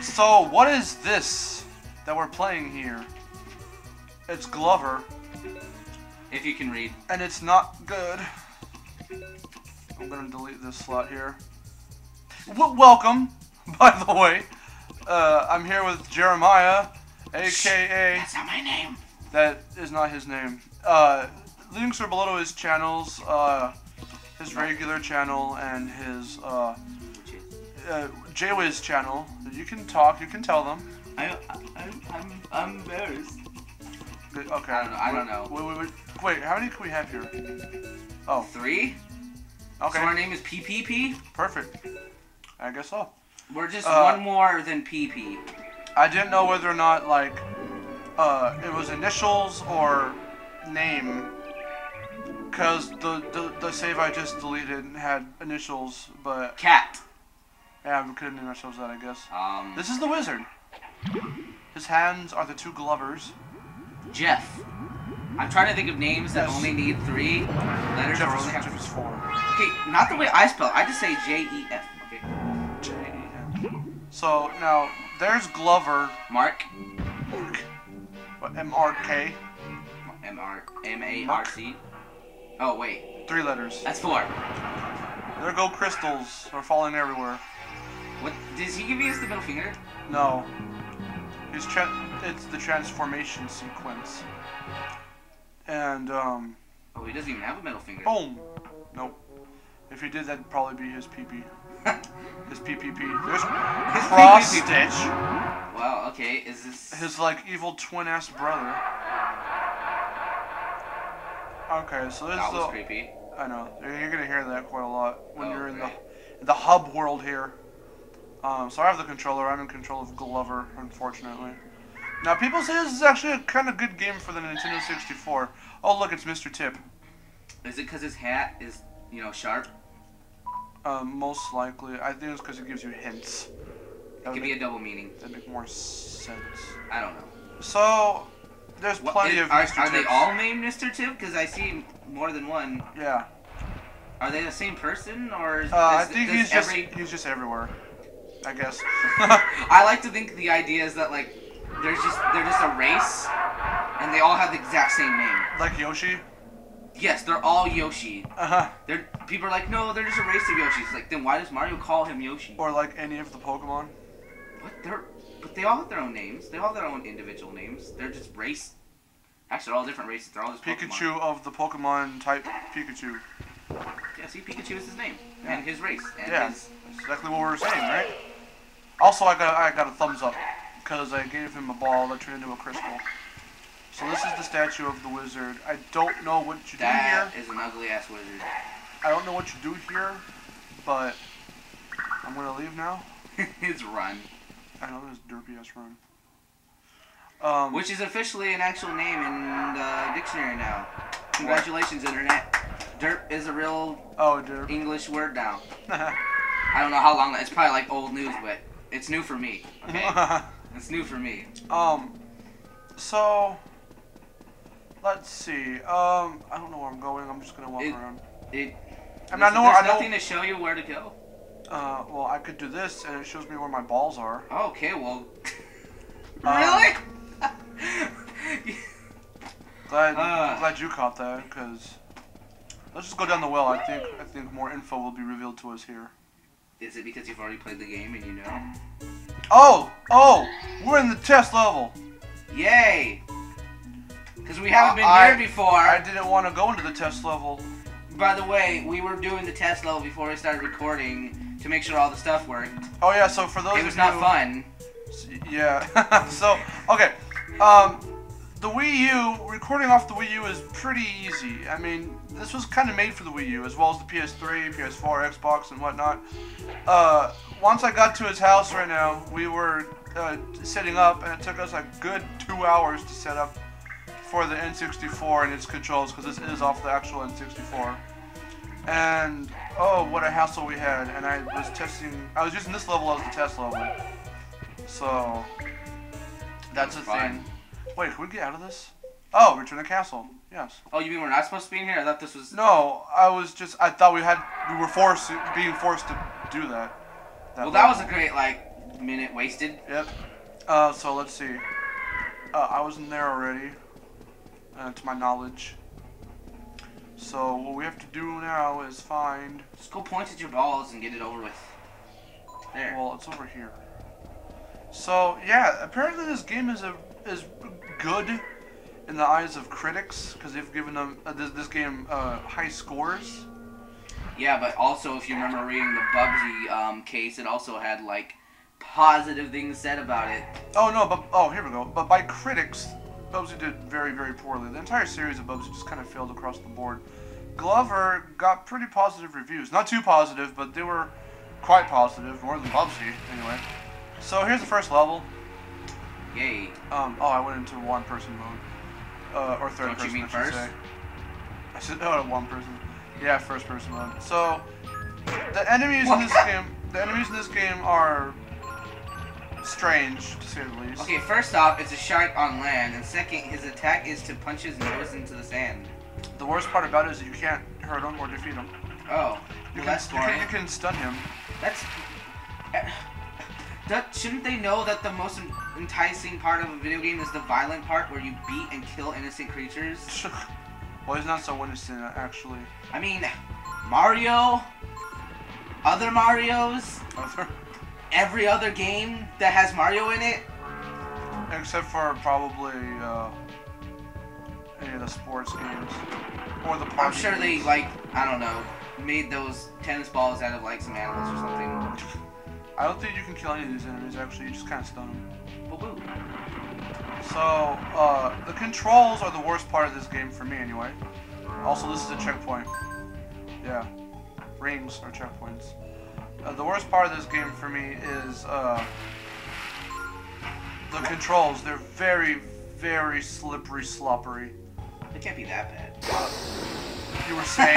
So, what is this that we're playing here? It's Glover, If you can read. and it's not good. I'm gonna delete this slot here. W- welcome, by the way. Uh, I'm here with Jeremiah, aka. That's not my name. That is not his name. Uh, links are below to his channels, uh, his regular channel and his uh, JWizz channel. You can talk. You can tell them. I, I, I'm, I'm embarrassed. Okay. I don't know, I don't know. Wait, wait, wait. Wait, how many can we have here? Oh, Three? okay. So our name is PPP? Perfect. I guess so. We're just Uh, one more than PP. I didn't know whether or not like uh, it was initials or name. Cause the, the the save I just deleted had initials, but Cat. Yeah, we couldn't name ourselves that, I guess. Um, This is the wizard. His hands are the two glovers. Jeff. I'm trying to think of names that Yes. only need three letters Jeff or only have. Jeff four. Okay, not the way I spell. it. I just say J E F. Okay. J E N. So now there's Glover. Marc. What M R K? M R M A R C. Oh wait, Three letters. that's four. There go crystals. They're falling everywhere. What does he give you? The middle finger? No. Tra- it's the transformation sequence. And um Oh, he doesn't even have a middle finger. boom. Nope. If he did that'd probably be his PP. His PPP. There's His Cross PPP. Stitch. Well, okay. Is this? His like evil twin ass brother. Okay, so this that was the creepy. I know. You're gonna hear that quite a lot when Oh, you're in great. the the hub world here. Um, so I have the controller. I'm in control of Glover, unfortunately. Now people say this is actually a kind of good game for the Nintendo 64. Oh look, it's Mr. Tip. Is it because his hat is, you know, sharp? Um, most likely, I think it's because it gives you hints. It That would could be a double meaning. that'd make more sense. I don't know. So there's What- plenty is- of are, Mr. are they all named Mr. Tip? Because I see more than one. Yeah. Are they the same person, or is, Uh, I does- think he's just every? he's just everywhere. I guess. I like to think the idea is that like there's just they're just a race, and they all have the exact same name. like Yoshi. Yes, they're all Yoshi. Uh huh. They're people are like, no, they're just a race of Yoshis. Like, then why does Mario call him Yoshi? Or like any of the Pokemon. What? They're but they all have their own names. They all have their own individual names. They're just race. Actually, they're all different races. They're all just Pokemon. Pikachu of the Pokemon type Pikachu. Yeah, see, Pikachu is his name and his race and Yeah, his. that's exactly what we were saying, right? Also, I got I got a thumbs up because I gave him a ball that turned into a crystal. So this is the statue of the wizard. I don't know what you do here. here. is an ugly ass wizard. I don't know what you do here, but I'm gonna leave now. his run, I know this derpy ass run. Um, which is officially an actual name in the dictionary now. Congratulations, internet. Derp is a real oh derp. English word now. I don't know how long that. It's probably like old news, but it's new for me. Okay, it's new for me. um, so let's see. Um, I don't know where I'm going. I'm just gonna walk It- around. It. I mean, I know. There's I know. nothing to show you where to go. Uh, well, I could do this, and it shows me where my balls are. Okay, well. Um, really? Glad, Ah. glad you caught that, because let's just go down the well. I think I think more info will be revealed to us here. Is it because you've already played the game and you know? Oh, oh, we're in the test level. Yay! Because we haven't been I- here before. I didn't want to go into the test level. By the way, we were doing the test level before we started recording to make sure all the stuff worked. Oh yeah, so for those It was not you, fun. Yeah. so okay, um, the Wii U recording off the Wii U is pretty easy. I mean, this was kind of made for the Wii U as well as the PS3, PS4, Xbox, and whatnot. Uh, once I got to his house right now, we were uh, setting up, and it took us a good two hours to set up for the N64 and its controls because this is off the actual N64. And oh, what a hassle we had! And I was testing. I was using this level as the test level. So that's a thing. Wait, can we get out of this? Oh, return to castle. Yes. Oh, you mean we're not supposed to be in here? I thought this was. No, I was just. I thought we had. We were forced, being forced to do that. Well, that was a great like minute wasted. Yep. Uh, so let's see. Uh, I was in there already, uh, to my knowledge. So what we have to do now is find. Just go point at your balls and get it over with. There. Well, it's over here. So yeah, apparently this game is a is good in the eyes of critics because they've given them uh, this, this game uh, high scores. Yeah, but also if you remember reading the Bubsy um, case, it also had like positive things said about it. Oh no, but oh here we go. But by critics, Bubsy did very very poorly. The entire series of Bubsy just kind of failed across the board. Glover got pretty positive reviews. Not too positive, but they were quite positive, more than Bubsy anyway. So here's the first level. Yay. Um, oh, I went into one person mode. Uh, or 3rd Don't you person, mean I should first? say. I said, oh, one person. Yeah, first person mode. So, the enemies in this game, the enemies in this game are strange, to say the least. Okay, first off, it's a shark on land, and second, his attack is to punch his nose into the sand. The worst part about it is that you can't hurt him or defeat him. Oh, You, well, can, that's you, can, you can stun him. That's. That, shouldn't they know that the most enticing part of a video game is the violent part where you beat and kill innocent creatures? well, he's not so innocent, actually. I mean, Mario, other Marios, every other game that has Mario in it. Except for probably uh, any of the sports games. Or the I'm sure they like I don't know made those tennis balls out of like some animals or something. I don't think you can kill any of these enemies, actually. You just kind of stun them. So, uh, the controls are the worst part of this game for me, anyway. Also, this is a checkpoint. Yeah. Rings are checkpoints. Uh, the worst part of this game for me is, uh, the controls. They're very, very slippery, sloppery. It can't be that bad. Uh, you were saying?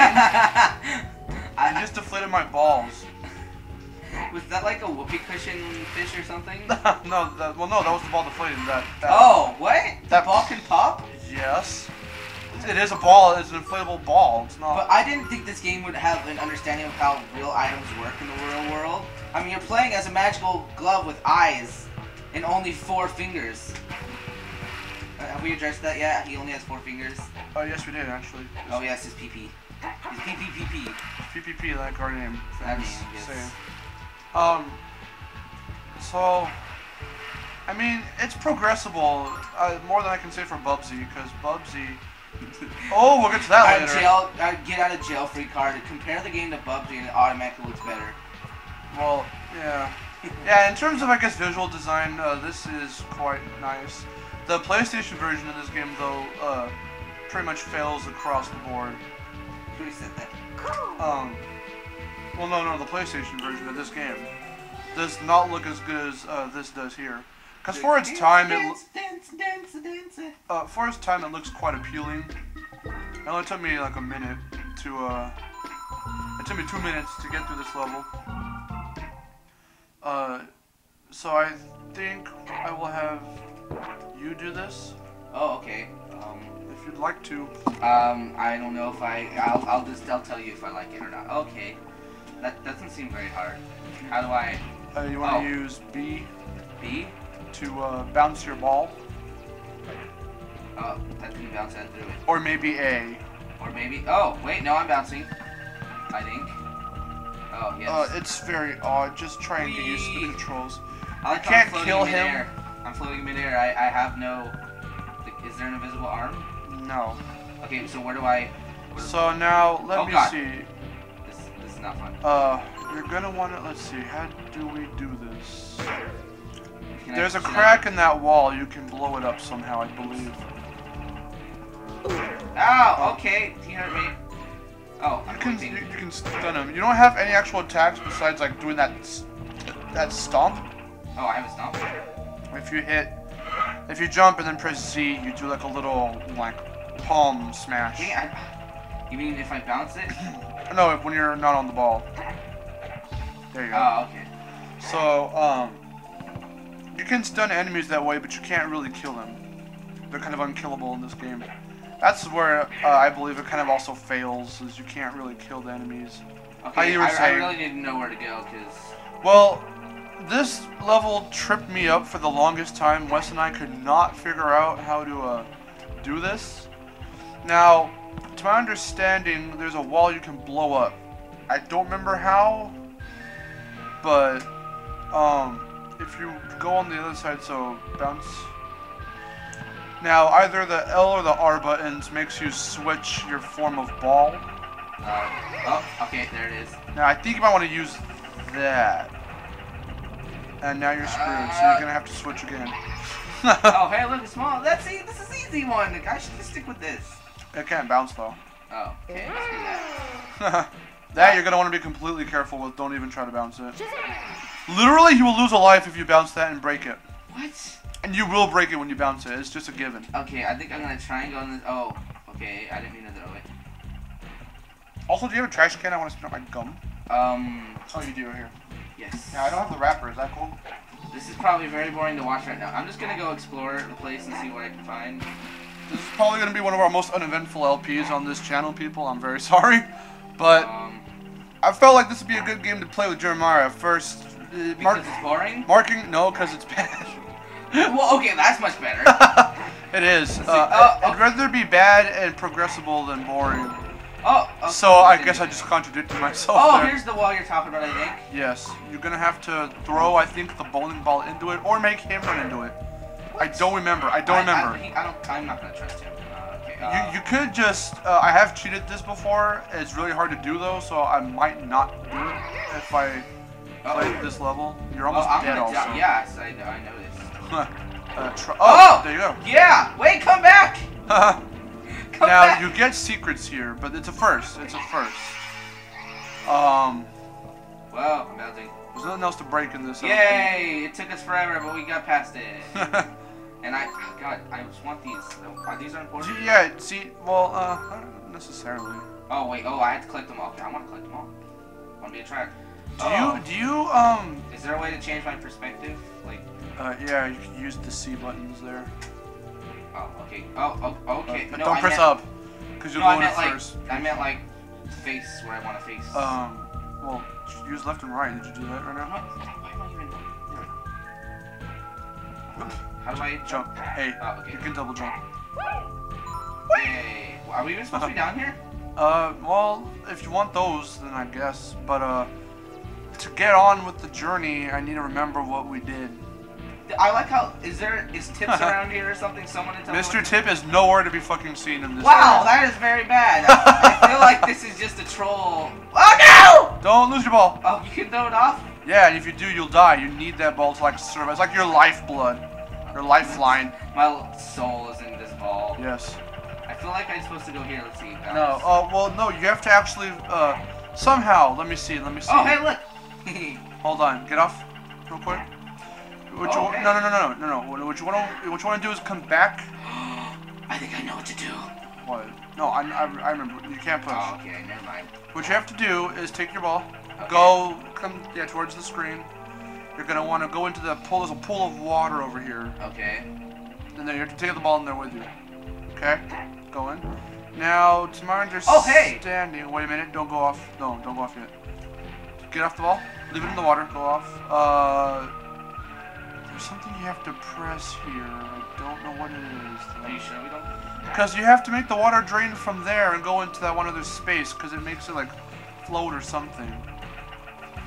I, just deflated my balls. Was that like a whoopee cushion fish or something? no, that, well, no, that was the ball deflating. That, that Oh, what? The That- ball can pop? Yes. It is a ball. It's an inflatable ball. It's not. But I didn't think this game would have an understanding of how real items work in the real world. I mean, you're playing as a magical glove with eyes and only four fingers. Uh, have we addressed that yet? He only has four fingers. Oh, yes, we did actually. Oh yes, his PP. His PPPP. PPP, like our name. That name, yes. say. Um. So, I mean, it's progressible. Uh, more than I can say for Bubsy, because Bubsy. Oh, we'll get to that later. jail, get out of jail free card. Compare the game to Bubsy and it automatically looks better. Well, yeah. Yeah, in terms of, I guess, visual design, uh, this is quite nice. The PlayStation version of this game, though, uh, pretty much fails across the board. Who said that? Um, well, no, no, the PlayStation version of this game does not look as good as uh, this does here. Because for its time, it, dance, dance, dance, dance. uh, for its time, it looks quite appealing. It only took me like a minute to, uh, it took me two minutes to get through this level. Uh, so I think I will have you do this, Oh, okay. Um, if you'd like to. um, I don't know if I. I'll, I'll just. I'll tell you if I like it or not. Okay. That doesn't seem very hard. How do I? Uh, you want to Oh. use B B? to uh, bounce your ball, Oh, that didn't bounce that through it. or maybe A. Or maybe. Oh, wait. No, I'm bouncing. I think. Oh yes. Uh, it's very odd. Just trying get used the controls. I like you how I'm can't kill him. I'm floating in midair. I, I have no. Is there an invisible arm? No. Okay, so where do I? Where, So now let Oh, me God. see. This, this is not fun. Uh, you're gonna want to. Let's see. How do we do this? Can There's a crack in that wall. You can blow it up somehow, I believe. Ow! Okay, he hurt me. Oh, I'm You can you, you can stun him. You don't have any actual attacks besides like doing that that stomp. Oh, I have a stomp. If you hit, if you jump and then press Z, you do like a little like palm smash. Dang I, you mean if I bounce it? No, when you're not on the ball. There you go. Oh, okay. So, um, you can stun enemies that way, but you can't really kill them. They're kind of unkillable in this game. That's where uh, I believe it kind of also fails, is you can't really kill the enemies. Okay, you were I, saying- I really didn't know where to go, because... Well, this level tripped me up for the longest time. Wes and I could not figure out how to uh, do this. Now, to my understanding, there's a wall you can blow up. I don't remember how, but um, if you go on the other side, so bounce. Now, either the L or the R buttons makes you switch your form of ball. Uh, oh, okay, there it is. Now, I think you might want to use that. And now you're screwed, so you're gonna have to switch again. oh, hey, look, it's small. That's e This is easy one. I should just stick with this. It can't bounce though. Oh, okay, that. that you're gonna want to be completely careful with. Don't even try to bounce it. Literally, you will lose a life if you bounce that and break it. What? And you will break it when you bounce it. It's just a given. Okay, I think I'm gonna try and go in this. Oh, okay, I didn't mean to throw it. Also, do you have a trash can? I want to spit out my gum. Um, Oh, you do right here. yes. Yeah, I don't have the wrapper. Is that cool? This is probably very boring to watch right now. I'm just gonna go explore the place and see what I can find. This is probably gonna be one of our most uneventful LPs on this channel, people. I'm very sorry, but Um, I felt like this would be a good game to play with Jeremiah. at First, uh, because it's boring. marking no, because it's bad. well, okay, that's much better. it is. Uh. Oh, I'd rather be bad and progressible than boring. Oh, okay, So I guess I just contradicted myself Oh, there. here's the wall you're talking about, I think. Yes, you're gonna have to throw, I think, the bowling ball into it, or make him run into it. I don't remember. I don't I, remember. I, he, I don't. I'm not gonna trust him. Uh, okay. Uh, You, you could just. Uh, I have cheated this before. It's really hard to do though, so I might not do it if I play oh, this level. You're oh, almost I'm dead gonna also. Yes, I, I noticed. uh, oh, Oh! there you go. Yeah. Wait, come back. Come now back. you get secrets here, but it's a first. It's a first. Um, Well, I'm bouncing. there's nothing else to break in this. Yay! It took us forever, but we got past it. And I, oh God, I just want these. Are these important? yeah. See, well, uh, not necessarily. Oh wait. Oh, I had to collect them all. Okay, I want to collect them all. I want to be a track. Do Oh. you do you um Is there a way to change my perspective? Like, uh yeah you can use the C buttons there. oh, okay. Oh, oh okay. Uh, no, don't I press meant, up because you'll No, I go in it meant like, first. I meant like face where I want to face. Um, well, use left and right. Did you do that right now? Why am I even? Go. How do I Jump. Hey, Oh, okay. you can double jump. Yay! Are we even supposed to be down here? Uh, well, if you want those, then I guess. But uh, to get on with the journey, I need to remember what we did. I like how is there is tips around here or something? Someone to tell Mr. Tip is nowhere to be fucking seen in this. Wow, area. that is very bad. I, I feel like this is just a troll. Oh no! Don't lose your ball. Oh, you can throw it off. Yeah, and if you do, you'll die. You need that ball to like serve. It's like your lifeblood, your lifeline. My soul is in this ball. Yes. I feel like I'm supposed to go here. Let's see. Uh, No. Oh well, no. You have to actually uh somehow. Let me see. Let me see. Oh, hey, look. Hold on. Get off, real quick. What you, Oh, hey. No, no, no, no, no, no. What, what you want to, what you want to do is come back. I think I know what to do. What? No, I, I, I remember. You can't push. Oh, okay, never mind. What you have to do is take your ball, Okay. go, come, yeah, towards the screen. You're gonna want to go into the pool. There's a pool of water over here, Okay. and then you have to take the ball in there with you. Okay? Go in. Now, to my Oh, hey! understanding, wait a minute. Don't go off. No, don't go off yet. Get off the ball. Leave it in the water. Go off. Uh, there's something you have to press here. I don't know what it Are you sure we don't? Because you have to make the water drain from there and go into that one other space because it makes it like float or something.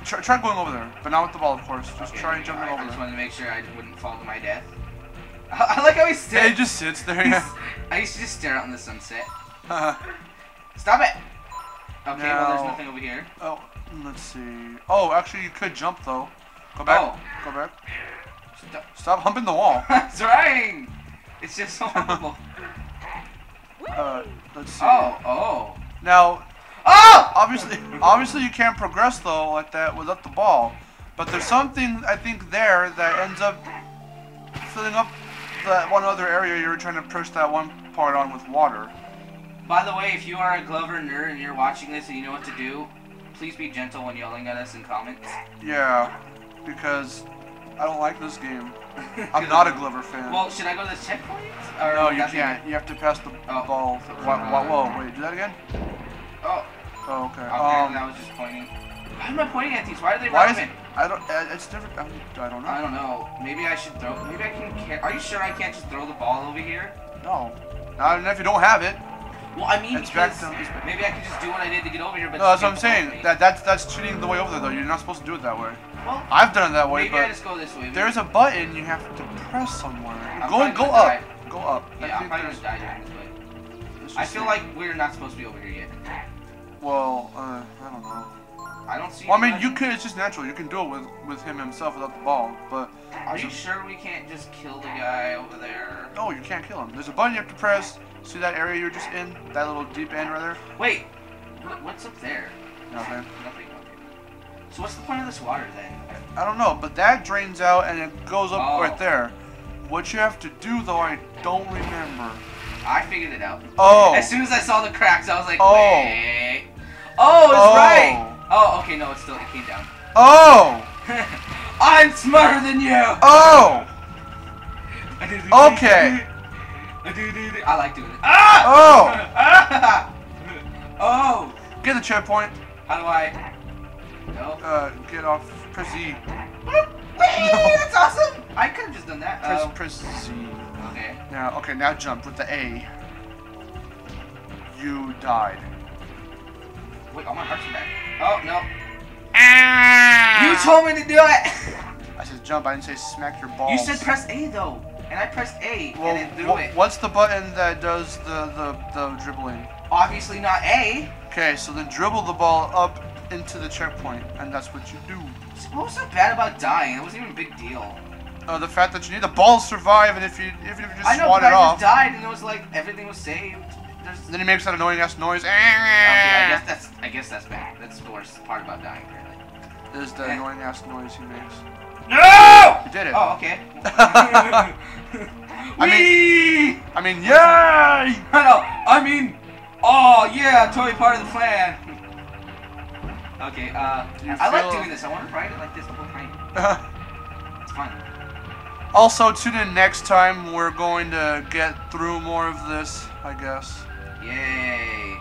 Try, try going over there, but not with the ball, of course. Just Okay, try and jump alright, over I just there. wanted to make sure I wouldn't fall to my death. I like how he Yeah, sits. he just sits there. Yeah. I used to just stare out in the sunset. Stop it! Okay, well, there's nothing over here. oh, let's see. Oh, actually, you could jump though. Go back. Oh. Go back. Stop. Stop humping the wall. I'm trying! It's just so horrible. Uh, let's see. oh, oh. Now, Oh! obviously, obviously, you can't progress though like that without the ball. But there's something I think there that ends up filling up that one other area you were trying to push that one part on with water. By the way, if you are a Glover nerd and you're watching this and you know what to do, please be gentle when yelling at us in comments. Yeah, because I don't like this game. I'm not a Glover fan. Well, should I go to the checkpoint? Or no, you can't. You have to pass the Oh. ball. Whoa, whoa, uh, whoa, wait, do that again? Oh, okay. Um, I was just pointing. Why am I pointing at these? Why are they why is it? I don't. Uh, it's different. I don't, I don't know. I don't know. Maybe I should throw. Maybe I can. ca- Are you sure I can't just throw the ball over here? No. Not if you don't have it. Well, I mean, It's back because down this maybe I can just do what I did to get over here. But No, that's what I'm just get the ball saying. That that's that's cheating the way over there though. You're not supposed to do it that way. Well, I've done it that way, maybe I but just go this way. there's a button you have to press somewhere. I'm Go go up. Go up. I Yeah, I'm probably there's- gonna die this way. I feel like we're not supposed to be over here yet. Well, uh, I don't know. I don't see. Well, I mean, you could. It's just natural. You can do it with with him himself without the ball. But Are you sure we can't just kill the guy over there? no, you can't kill him. There's a button you have to press. See that area you're just in? That little deep end rather. Wait, what's up there? Nothing. Nothing. Okay. So what's the point of this water then? I don't know, but that drains out and it goes up Oh. right there. What you have to do though, I don't remember. I figured it out. Oh. As soon as I saw the cracks, I was like, Oh. wait. Oh, it's Oh. right. Oh, okay, no, it's still it came down. Oh. I'm smarter than you. Oh. Okay. I like doing it. Ah! Oh. oh. Get the checkpoint. How do I? No. Uh, get off. Press Z. Whee! That's awesome. I could have just done that. Press Um, press Z. okay. Now, okay, now jump with the A. You died. Wait, all my hearts are back. Oh no. Ah! You told me to do it. I said jump. I didn't say smack your balls. You said press A though, and I pressed A Well, and it threw wha- it. what's the button that does the, the, the dribbling? Obviously not A. Okay, so then dribble the ball up into the checkpoint, and that's what you do. What was so bad about dying? It wasn't even a big deal. Uh, the fact that you need the ball to survive, and if you even if you just I know, swat but it I off, just died, and it was like everything was saved. There's... Then he makes that annoying ass noise. I guess that's I guess that's bad. That's the worst part about dying, really. Is the Eh. annoying ass noise he makes. No! You did it. Oh, okay. I Whee! I mean, yay! I know. I mean, oh yeah, totally part of the plan. Okay. Uh, I like doing this. I want to ride it like this the whole time. It's fun. Also, tune in next time. We're going to get through more of this, I guess. Yay.